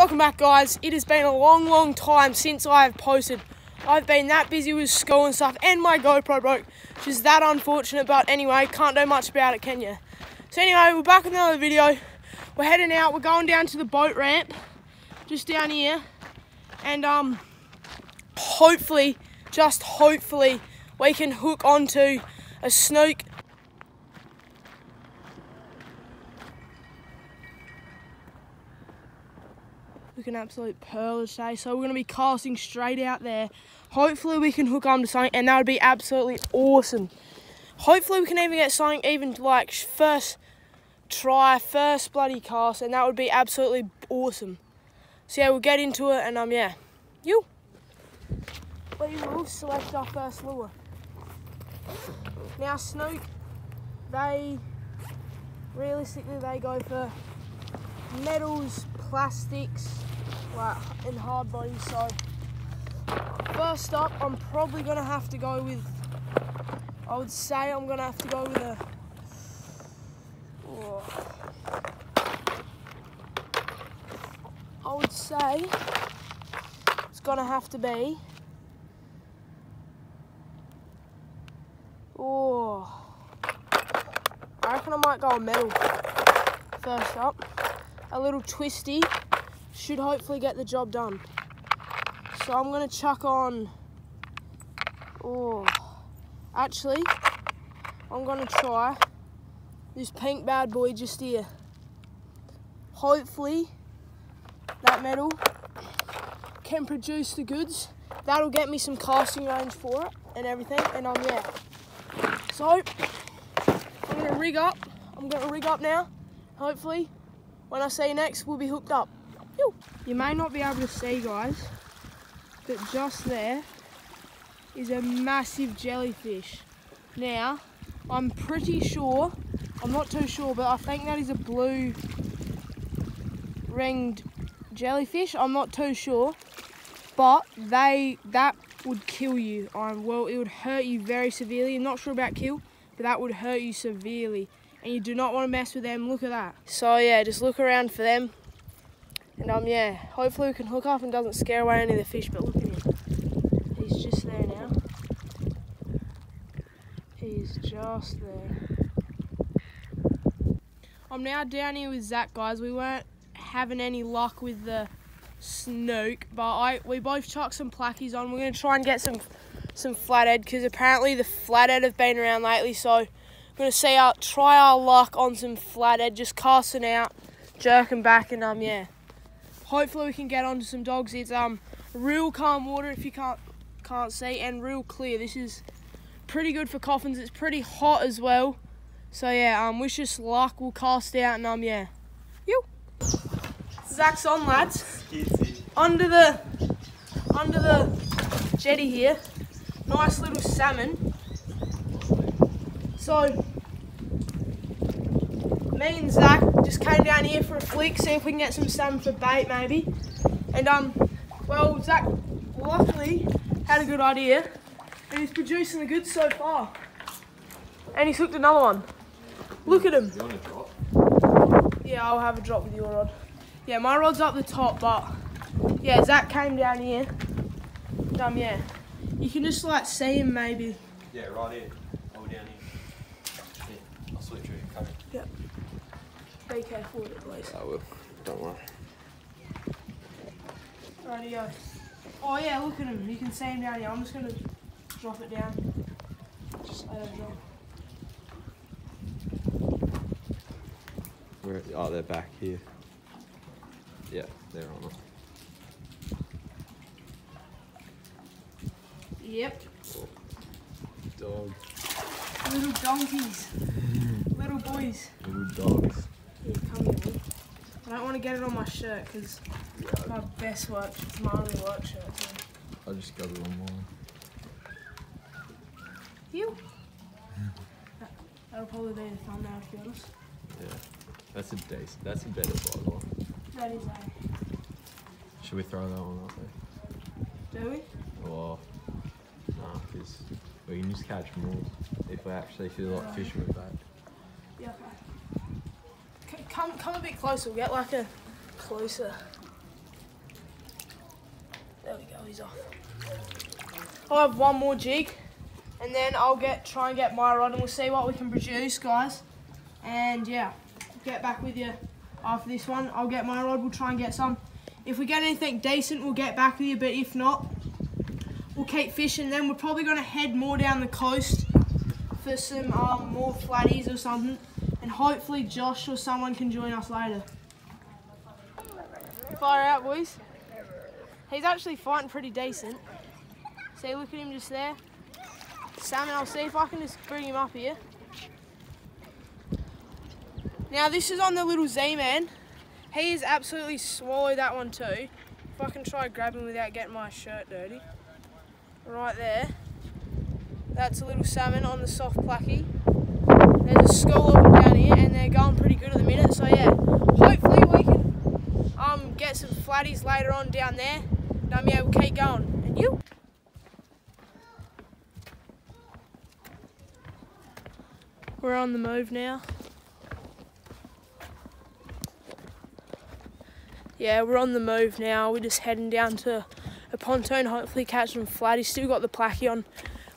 Welcome back guys. It has been a long, long time since I have posted. I've been that busy with school and stuff and my GoPro broke, which is that unfortunate, but anyway, can't do much about it, can you? So anyway, we're back with another video. We're heading out, we're going down to the boat ramp, just down here, and um, hopefully, just hopefully, we can hook onto a snook looking absolute pearl today. So we're going to be casting straight out there. Hopefully we can hook onto something and that would be absolutely awesome. Hopefully we can even get something even like first try, first bloody cast and that would be absolutely awesome. So yeah, we'll get into it and um yeah, you. We will select our first lure. Now snook, they realistically they go for metals, plastics, in hard body. So first up, I'm probably gonna have to go with. I would say I'm gonna have to go with a. Oh, I would say it's gonna have to be. Oh, I reckon I might go a metal first up. A little twisty should hopefully get the job done. So I'm gonna chuck on, oh, actually, I'm gonna try this pink bad boy just here. Hopefully, that metal can produce the goods. That'll get me some casting range for it and everything, and I'm yeah. So, I'm gonna rig up. I'm gonna rig up now. Hopefully, when I see you next, we'll be hooked up. You may not be able to see guys, but just there is a massive jellyfish. Now, I'm pretty sure, I'm not too sure, but I think that is a blue ringed jellyfish. I'm not too sure, but they that would kill you. Um, well, it would hurt you very severely. I'm not sure about kill, but that would hurt you severely. And you do not want to mess with them. Look at that. So yeah, just look around for them. And um, yeah, hopefully we can hook up and doesn't scare away any of the fish. But look at him, he's just there now. He's just there. I'm now down here with Zach, guys. We weren't having any luck with the snook, but I we both chucked some plackies on. We're gonna try and get some some flathead because apparently the flathead have been around lately. So gonna see our try our luck on some flathead, just casting out, jerking back, and um yeah hopefully we can get onto some dogs. It's um real calm water if you can't can't see and real clear. This is pretty good for coffins. It's pretty hot as well. So yeah, um wish us luck. We'll cast out and um yeah. You. Zach's on lads. Under the under the jetty here. Nice little salmon. So me and Zach just came down here for a flick, see if we can get some salmon for bait maybe. And um, well, Zach luckily had a good idea and he's producing the goods so far. And he's hooked another one. Look at him. Yeah, I'll have a drop with your rod. Yeah, my rod's up the top, but yeah, Zach came down here. Um, yeah, you can just like see him maybe. Yeah, right here. Here. Yeah, I'll switch you. Come Yep. Be careful with it, please. I will. Don't worry. Rightio. Oh yeah, look at him. You can see him down here. I'm just gonna drop it down. Just let it drop. Where? Oh, they're back here. Yeah, they're on it. Yep. Dog. Little donkeys. Little boys. Little dogs. Yeah, come here. Lee. I don't want to get it on my shirt because it's my best work. It's my only work shirt. So. I'll just go with one more. You. That- That'll probably be the thumbnail to be honest. Yeah. That's a decent. That's a better one. That is a. Should we throw that one up there? Do we? Or nah, because we can just catch more if we actually feel like fishing with that. Yeah. Okay. Come, come a bit closer. We'll get like a closer There we go, he's off. I'll have one more jig, and then I'll get try and get my rod, and we'll see what we can produce, guys. And yeah, get back with you after this one. I'll get my rod. We'll try and get some. If we get anything decent, we'll get back with you. But if not, we'll keep fishing. Then we're probably gonna head more down the coast for some um, more flatties or something, and hopefully Josh or someone can join us later. Fire out, boys. He's actually fighting pretty decent. See, look at him just there. Salmon, I'll see if I can just bring him up here. Now, this is on the little Z-Man. He has absolutely swallowed that one too. If I can try grabbing without getting my shirt dirty. Right there. That's a little salmon on the soft placky. There's a them down here and they're going pretty good at the minute. So yeah, hopefully we can um, get some flatties later on down there. And um, yeah, we'll keep going. And you? We're on the move now. Yeah, we're on the move now. We're just heading down to a pontoon, hopefully catch some flatties. Still got the placky on.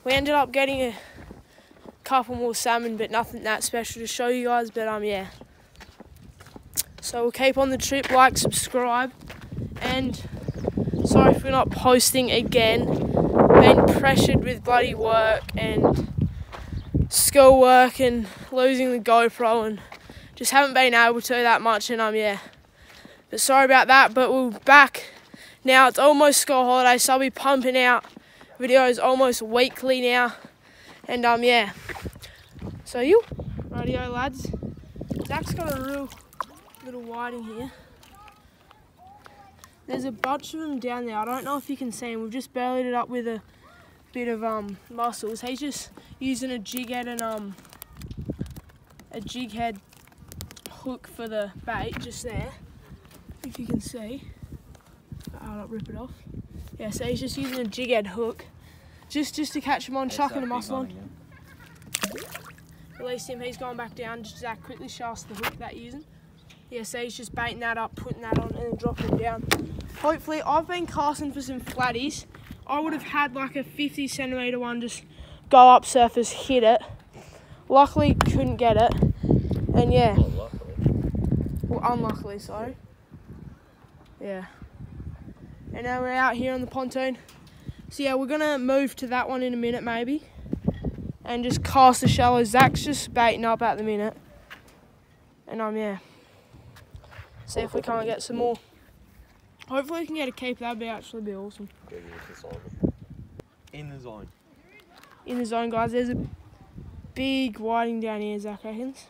We ended up getting a couple more salmon, but nothing that special to show you guys. But um, yeah. So we'll keep on the trip, like, subscribe, and sorry if we're not posting again. Been pressured with bloody work and school work and losing the GoPro and just haven't been able to that much. And um, yeah. But sorry about that. But we're back now. It's almost school holidays, so I'll be pumping out videos almost weekly now. And um, yeah. So you, radio lads. Zach's got a real little whiting here. There's a bunch of them down there. I don't know if you can see them. We've just bellied it up with a bit of um mussels. He's just using a jig head and um a jig head hook for the bait just there. If you can see. I'll not rip it off. Yeah, so he's just using a jig head hook. Just just to catch them on, chucking a mussel on. Release him, he's going back down. Just Zach quickly show us the hook that you're using. Yeah, so he's just baiting that up, putting that on, and then dropping down. Hopefully, I've been casting for some flatties. I would have had like a 50 centimetre one just go up surface, hit it. Luckily, couldn't get it. And yeah, well, unluckily, sorry. Yeah. And now we're out here on the pontoon. So yeah, we're gonna move to that one in a minute maybe. And just cast the shallow. Zach's just baiting up at the minute. And I'm, um yeah. See if we can't get some more. Hopefully we can get a keep, that'd be actually be awesome. Go use this on. In the zone. In the zone guys, there's a big whiting down here, Zach reckons.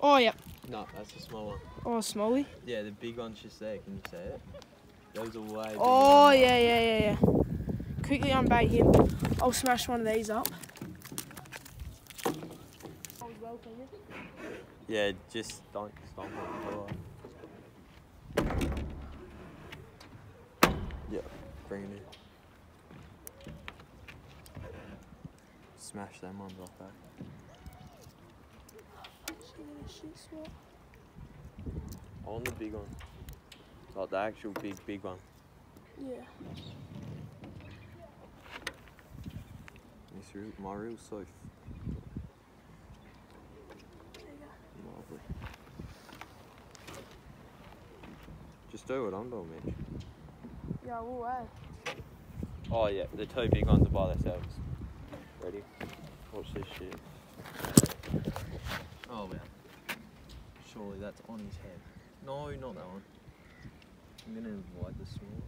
Oh yeah. No, that's a small one. Oh Smolly. Yeah, the big one's just there. Can you see it? Those are way Oh yeah, yeah, yeah, yeah. Quickly unbait him. I'll smash one of these up. Yeah, just don't stomp it. Yeah, bring it in. Smash them ones off back. Want the big one. Like the actual big, big one. Yeah. This reel, my so lovely. Just do what I'm doing, Mitch. Yeah, we'll add. Eh? Oh yeah, the two big ones are by themselves. Ready? Watch this shit. Oh man. Surely that's on his head. No, not that one. I'm gonna avoid the small.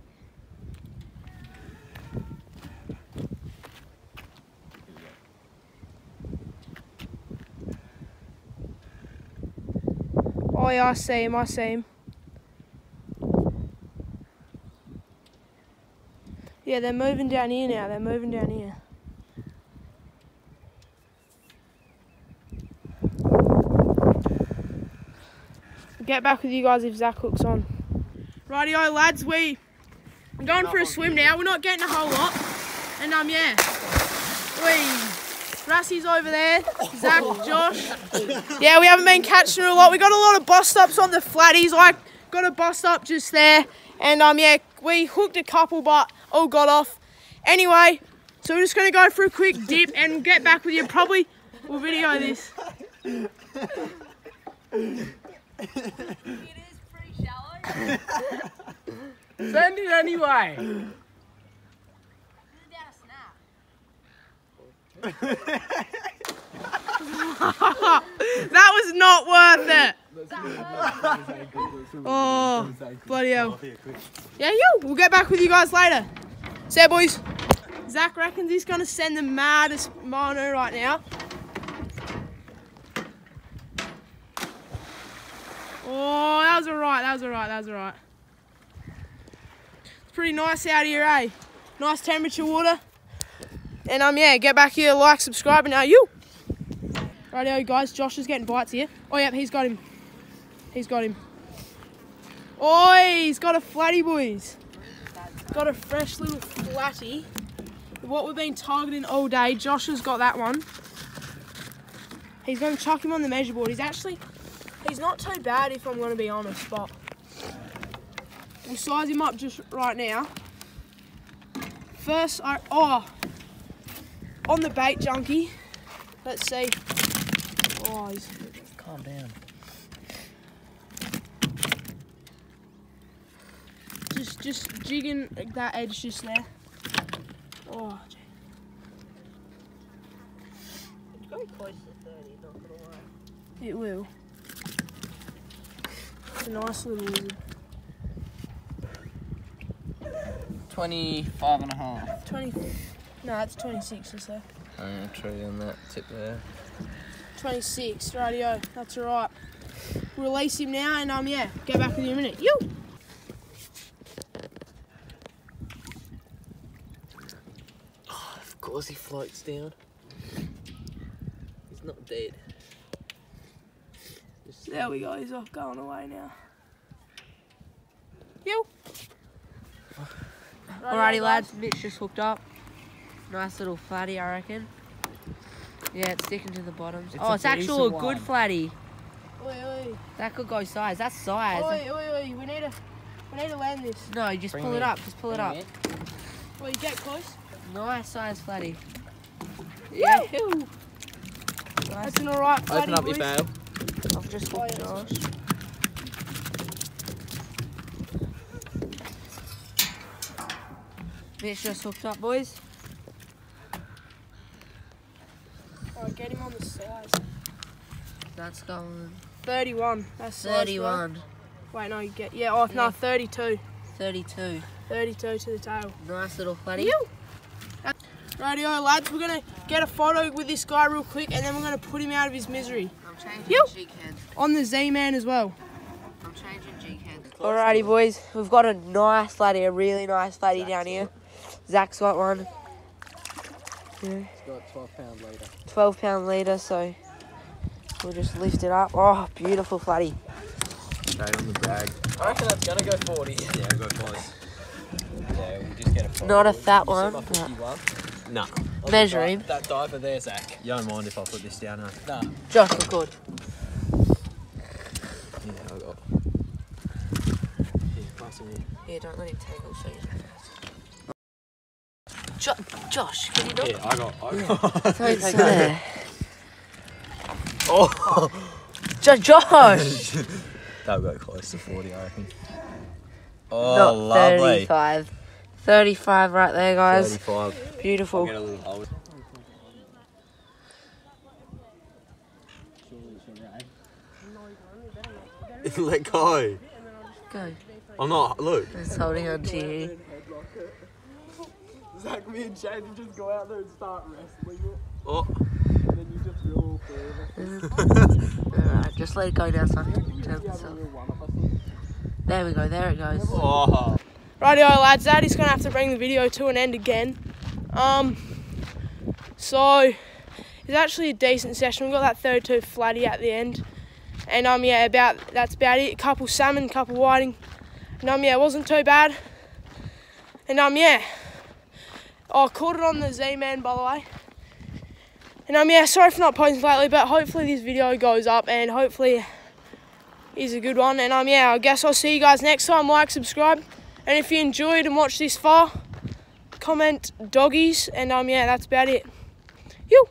I see him, I see him. Yeah, they're moving down here now, they're moving down here. Get back with you guys if Zach hooks on. Rightio lads, we I'm going for a swim now. We're not getting a whole lot. And um yeah. We Rassie's over there. Zach, Josh. Yeah, we haven't been catching a lot. We got a lot of bust ups on the flatties. I got a bust up just there, and um, yeah, we hooked a couple, but all got off. Anyway, so we're just gonna go for a quick dip and get back with you. Probably we'll video this. It is pretty shallow. Send it anyway. Down a snap. That was not worth it. Oh, bloody hell. Yeah, yo, we'll get back with you guys later. See ya, boys. Zach reckons he's going to send the maddest mono right now. Oh, that was alright, that was alright, that was alright. It's pretty nice out here, eh? Nice temperature water. And um, yeah, get back here, like, subscribe, and now you. Rightio, guys. Josh is getting bites here. Oh, yep, he's got him. He's got him. Oi, he's got a flatty, boys. Got a fresh little flatty. What we've been targeting all day. Josh has got that one. He's going to chuck him on the measure board. He's actually, he's not too bad if I'm going to be honest, but we'll size him up just right now. First, I, oh, on the bait junkie. Let's see. Oh, he's Calm down. just just jigging that edge just there. Oh, gee. It's very close to 30, not gonna lie. it will. It's a nice little lizard. 25 and a half. 20. No, it's 26 or so. Uh, tree on that tip there. 26, radio. That's alright. Release him now and um yeah, get back with you in a minute. You. Of course he floats down. He's not dead. Just There we go. He's off going away now. You. Alrighty, lads, Mitch just hooked up. Nice little flatty, I reckon. Yeah, it's sticking to the bottoms. It's oh, it's actually a decent good one. flatty. Oi, oi, That could go size. That's size. oi, oi, oi. We need to, we need to land this. No, you just Bring pull it it up. Just pull it up. Oi, get close. Nice size flatty. Yeah. Nice. That's an alright. Open up boys. your bail. I've just Oh, hooked yeah, Josh. Mitch just hooked up, boys. Alright, get him on the size. That's going 31. That's 31, Wait, no, you get. Yeah, oh, no, Yeah. 32. 32. 32 to the tail. Nice little flatty. You. Radio lads, we're gonna get a photo with this guy real quick and then we're gonna put him out of his misery. I'm changing You. G-can. On the Z Man as well. I'm changing G-can. Alrighty, boys. We've got a nice flatty, a really nice flatty down here. Zach's got one. Yeah, It's got 12 pound later. 12 pound leader, so we'll just lift it up. Oh, beautiful flatty. Straight on the bag. I reckon that's gonna go 40. Yeah, go close. Yeah, we'll just get a photo. Not a fat You one, said my but 51. Nah. I'll Measure him. That, that diver there, Zach. You don't mind if I put this down, huh? Nah. Josh, look good. Yeah, I got. Here, pass him here. Yeah, don't let him take. I'll show you Jo- Josh, can you not? Yeah, I got. I got. Don't say. oh! Josh! That'll go close to 40, I reckon. Oh, Not lovely. 35. 35 right there, guys. 35. I'll Beautiful. get a little hold. Let go. Go. I'm not. Look. It's holding on to you. Zach, me and Shane just go out there and start wrestling it, Oh. Alright, just let it go now, son. There we go, there it goes. Oh. Radio lads, Zaddy's gonna have to bring the video to an end again. Um, so it's actually a decent session. We got that 32 flatty at the end, and um, yeah, about that's about it. A couple salmon, couple whiting, and um, yeah, it wasn't too bad. And um, yeah, oh, I caught it on the Z-Man by the way. And um, yeah, sorry for not posting lately, but hopefully this video goes up, and hopefully, is a good one. And um, yeah, I guess I'll see you guys next time. Like, subscribe, and if you enjoyed and watched this far, comment doggies. And um, yeah, that's about it. You.